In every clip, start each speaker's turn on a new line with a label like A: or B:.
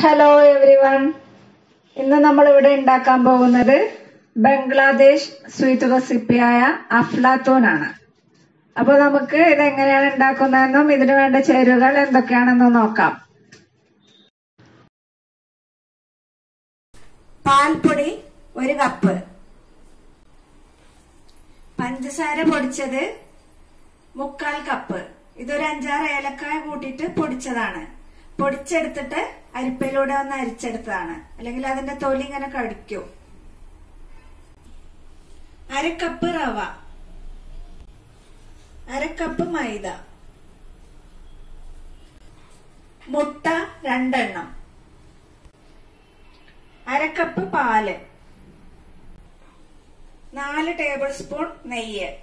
A: Hello every one ഇന്ന് നമ്മൾ ഇവിടെ ഉണ്ടാക്കാൻ പോകുന്നത് ബംഗ്ലാദേശ് സ്വീറ്റ് റെസിപ്പിയായ അഫ്ലാത്തൂൺ ആണ് അപ്പൊ നമുക്ക് ഇത് എങ്ങനെയാണ് ഉണ്ടാക്കുന്നതെന്നും ഇതിനു വേണ്ട ചേരുവകൾ എന്തൊക്കെയാണെന്നും നോക്കാം. പാൽപ്പൊടി ഒരു കപ്പ്. പഞ്ചസാര പൊടിച്ചത് മുക്കാൽ കപ്പ്. ഇതൊരു അഞ്ചാറ് ഏലക്കായ കൂട്ടിയിട്ട് പൊടിച്ചതാണ്. പൊടിച്ചെടുത്തിട്ട് അരിപ്പയിലൂടെ ഒന്ന് അരിച്ചെടുത്തതാണ്. അല്ലെങ്കിൽ അതിന്റെ തൊലി ഇങ്ങനെ കടിക്കും. അരക്കപ്പ് റവ. അരക്കപ്പ് മൈദ. മുട്ട രണ്ടെണ്ണം. അരക്കപ്പ് പാൽ. നാല് ടേബിൾ സ്പൂൺ നെയ്യ്.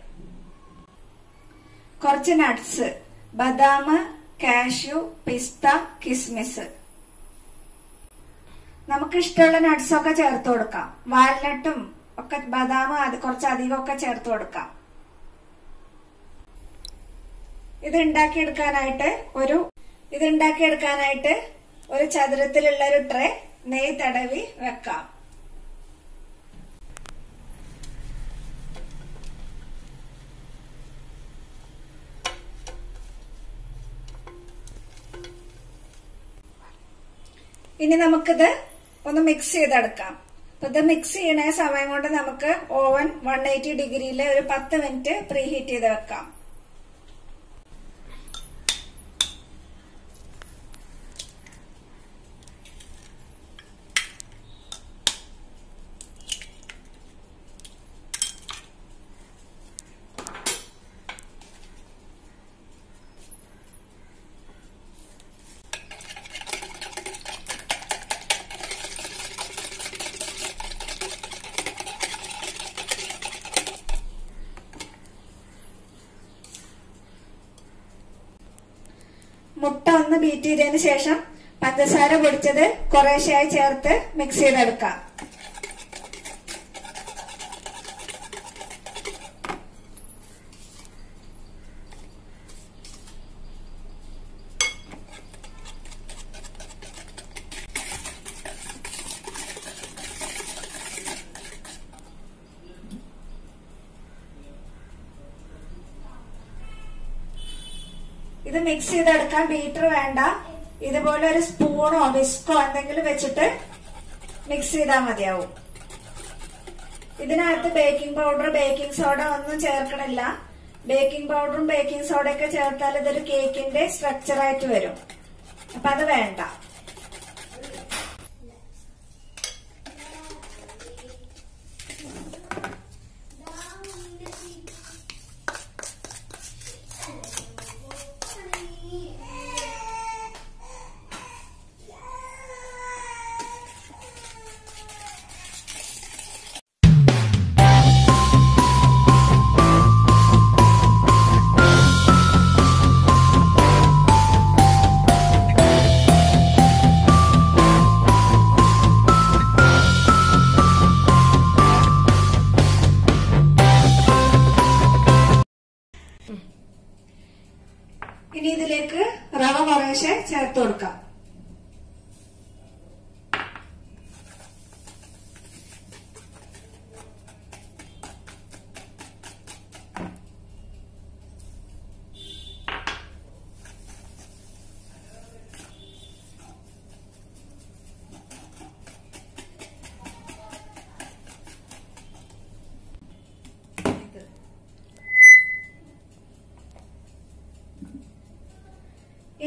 A: കുറച്ച് നട്ട്സ്. ബദാം കാഷ്യൂ പിസ്ത കിസ്മിസ്. നമുക്ക് ഇഷ്ടമുള്ള നട്ട്സൊക്കെ ചേർത്ത് കൊടുക്കാം. വാൽനട്ടും ഒക്കെ ബദാം അത് കുറച്ച് അധികം ഒക്കെ ചേർത്ത് കൊടുക്കാം. ഇത് ഉണ്ടാക്കിയെടുക്കാനായിട്ട് ഒരു ഇത് ഉണ്ടാക്കിയെടുക്കാനായിട്ട് ഒരു ചതുരത്തിലുള്ള ഒരു ട്രേ നെയ് തടവി വെക്കാം. ഇനി നമുക്കിത് ഒന്ന് മിക്സ് ചെയ്തെടുക്കാം. അപ്പൊ ഇത് മിക്സ് ചെയ്യണ സമയം കൊണ്ട് നമുക്ക് ഓവൻ വൺ എയ്റ്റി ഡിഗ്രിയിൽ ഒരു പത്ത് മിനിറ്റ് പ്രീഹീറ്റ് ചെയ്ത് വെക്കാം. മുട്ട ഒന്ന് ബീറ്റ് ചെയ്തതിന് ശേഷം പഞ്ചസാര പൊടിച്ചത് കുറേശ്ശെയായി ചേർത്ത് മിക്സ് ചെയ്തെടുക്കാം. ഇത് മിക്സ് ചെയ്തെടുക്കാൻ ബീറ്റർ വേണ്ട. ഇതുപോലെ ഒരു സ്പൂണോ വിസ്കോ എന്തെങ്കിലും വെച്ചിട്ട് മിക്സ് ചെയ്താൽ മതിയാവും. ഇതിനകത്ത് ബേക്കിംഗ് പൗഡർ ബേക്കിംഗ് സോഡ ഒന്നും ചേർക്കണില്ല. ബേക്കിംഗ് പൗഡറും ബേക്കിംഗ് സോഡയൊക്കെ ചേർത്താൽ ഇതൊരു കേക്കിന്റെ സ്ട്രക്ചറായിട്ട് വരും. അപ്പൊ അത് വേണ്ട. ഇതിലേക്ക് റവ കുറേശ്ശെ ചേർത്ത് കൊടുക്കാം.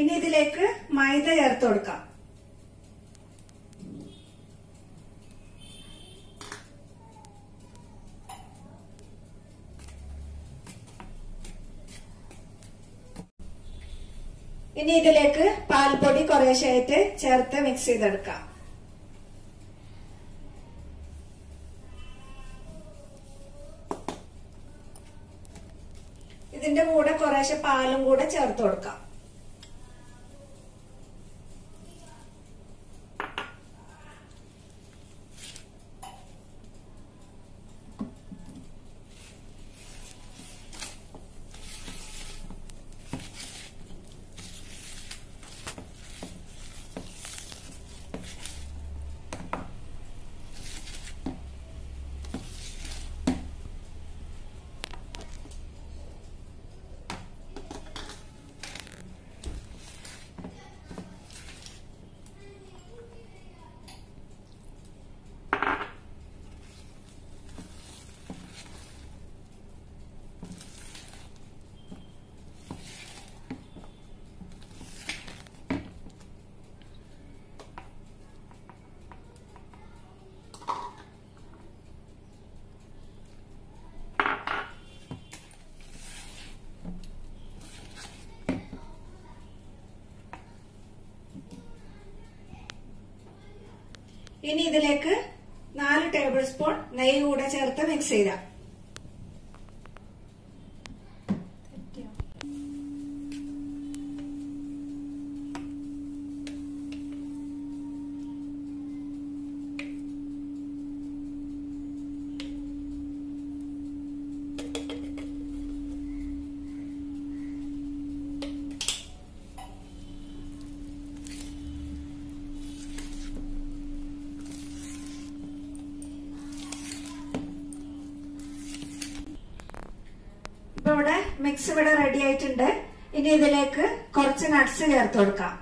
A: ഇനി ഇതിലേക്ക് മൈദ ചേർത്ത് കൊടുക്കാം. ഇനി ഇതിലേക്ക് പാൽപ്പൊടി കുറേശ്ശായിട്ട് ചേർത്ത് മിക്സ് ചെയ്തെടുക്കാം. ഇതിന്റെ കൂടെ കുറേശ്ശെ പാലും കൂടെ ചേർത്ത് കൊടുക്കാം. ഇനി ഇതിലേക്ക് നാല് ടേബിൾ സ്പൂൺ നെയ്യ് കൂടെ ചേർത്ത് മിക്സ് ചെയ്യാം ഇപ്പൊ ഇവിടെ മിക്സ് ഇവിടെ റെഡി ആയിട്ടുണ്ട്. ഇനി ഇതിലേക്ക് കുറച്ച് നട്ട്സ് ചേർത്ത് കൊടുക്കാം.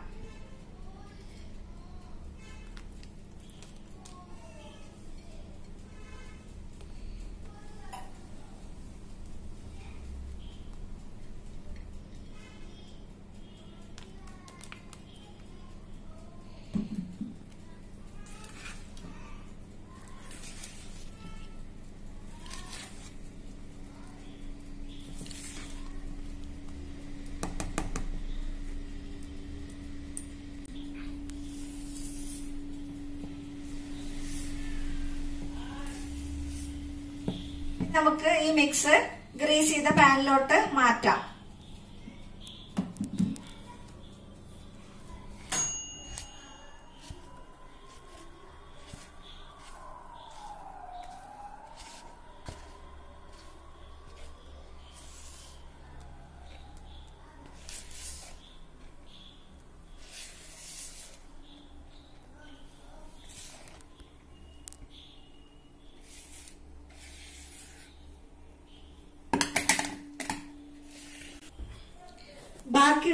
A: നമുക്ക് ഈ മിക്സ് ഗ്രീസ് ചെയ്ത പാനിലോട്ട് മാറ്റാം.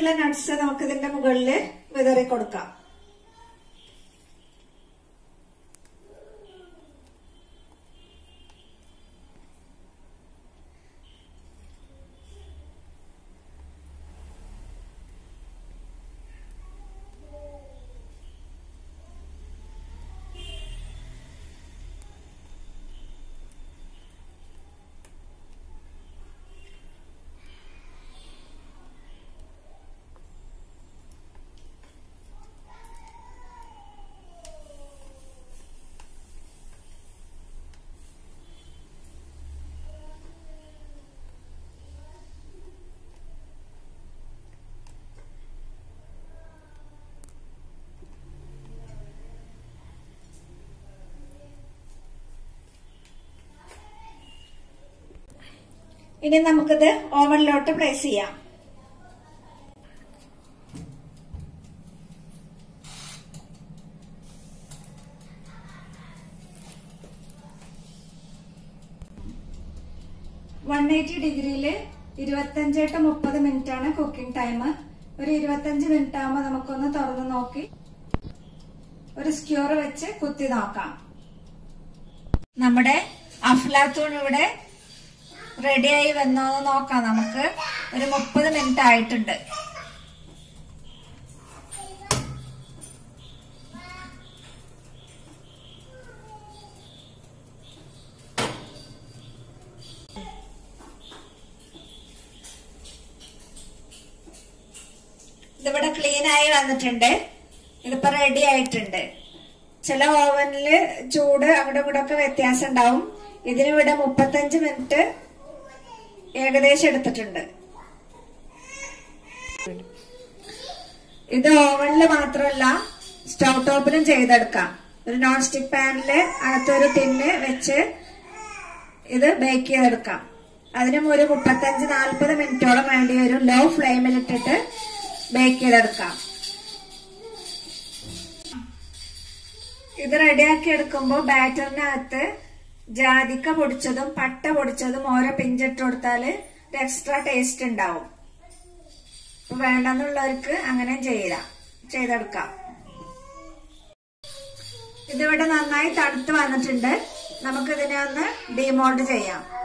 A: ബാക്കിയുള്ള നട്ട്സ് നമുക്ക് ഇതിന്റെ മുകളിൽ വിതറി കൊടുക്കാം ഇനി നമുക്കിത് ഓവനിലോട്ട് പ്ലേസ് ചെയ്യാം. വൺ എയ്റ്റി ഡിഗ്രിയിൽ ഇരുപത്തഞ്ച് ടു മുപ്പത് മിനിറ്റ് ആണ് കുക്കിംഗ് ടൈം ഒരു ഇരുപത്തഞ്ച് മിനിറ്റ് ആകുമ്പോൾ നമുക്കൊന്ന് തുറന്ന് നോക്കി. ഒരു സ്ക്യൂർ വെച്ച് കുത്തി നോക്കാം. നമ്മുടെ അഫ്ലാത്തൂൺ ഇവിടെ റെഡിയായി വന്നോ എന്ന് നോക്കാം നമുക്ക്. ഒരു മുപ്പത് മിനിറ്റ് ആയിട്ടുണ്ട്. ഇതിവിടെ ക്ലീൻ ആയി വന്നിട്ടുണ്ട്. ഇതിപ്പോ റെഡി ആയിട്ടുണ്ട്. ചില ഓവനിൽ ചൂട് അവിടെ ഇവിടെ ഒക്കെ വ്യത്യാസം ഉണ്ടാവും. ഇതിനിവിടെ മുപ്പത്തഞ്ച് മിനിറ്റ് ഏകദേശം എടുത്തിട്ടുണ്ട്. ഇത് ഓവനിൽ മാത്രമല്ല സ്റ്റൗ ടോപ്പിലും ചെയ്തെടുക്കാം. ഒരു നോൺ സ്റ്റിക് പാനിൽ അകത്തൊരു ടിന്ന് വെച്ച് ഇത് ബേക്ക് ചെയ്തെടുക്കാം. അതിനും ഒരു മുപ്പത്തഞ്ച് നാൽപ്പത് മിനിറ്റോളം വേണ്ടി വരും ലോ ഫ്ലെയിമിൽ ഇട്ടിട്ട് ബേക്ക് ചെയ്തെടുക്കാം. ഇത് റെഡിയാക്കി എടുക്കുമ്പോൾ ബാറ്ററിനകത്ത് ജാതിക്ക പൊടിച്ചതും പട്ട പൊടിച്ചതും ഓരോ പിഞ്ചിട്ട് കൊടുത്താൽ എക്സ്ട്രാ ടേസ്റ്റ് ഉണ്ടാവും. വേണ്ടെന്നുള്ളവർക്ക് അങ്ങനെ ചെയ്യാം ചെയ്തെടുക്കാം. ഇതിവിടെ നന്നായി തണുത്ത് വന്നിട്ടുണ്ട്. നമുക്കിതിനെ ഒന്ന് ഡിമോൾഡ് ചെയ്യാം.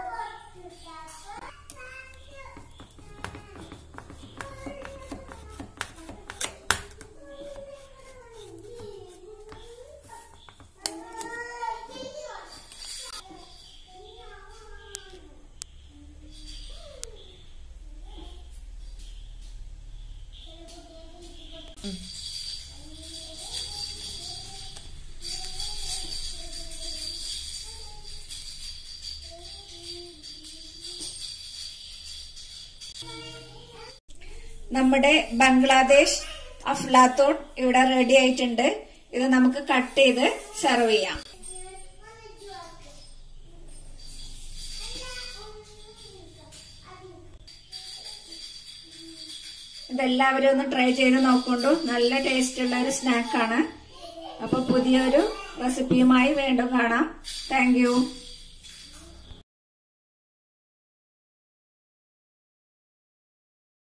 A: നമ്മുടെ ബംഗ്ലാദേശ് അഫ്ലാത്തോൺ ഇവിടെ റെഡി ആയിട്ടുണ്ട്. ഇത് നമുക്ക് കട്ട് ചെയ്ത് സെർവ് ചെയ്യാം. ഇതെല്ലാവരും ഒന്ന് ട്രൈ ചെയ്ത് നോക്കൊണ്ടു. നല്ല ടേസ്റ്റ് ഉള്ള ഒരു സ്നാക്കാണ് അപ്പൊ പുതിയൊരു റെസിപ്പിയുമായി വീണ്ടും കാണാം. താങ്ക്